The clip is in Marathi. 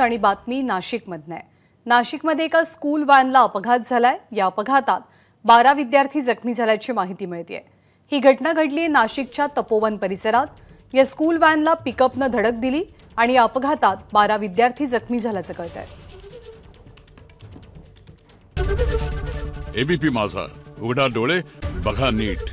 आणि बातमी नाशिकमधनं आहे. नाशिकमध्ये एका स्कूल व्हॅनला अपघात झालाय. या अपघातात बारा विद्यार्थी जखमी झाल्याची माहिती मिळते ही घटना घडली आहे नाशिकच्या तपोवन परिसरात. या स्कूल व्हॅनला पिकअपनं धडक दिली आणि या अपघातात बारा विद्यार्थी जखमी झाल्याचं कळत आहे एबीपी माझा. उघडा डोळे बघा नीट.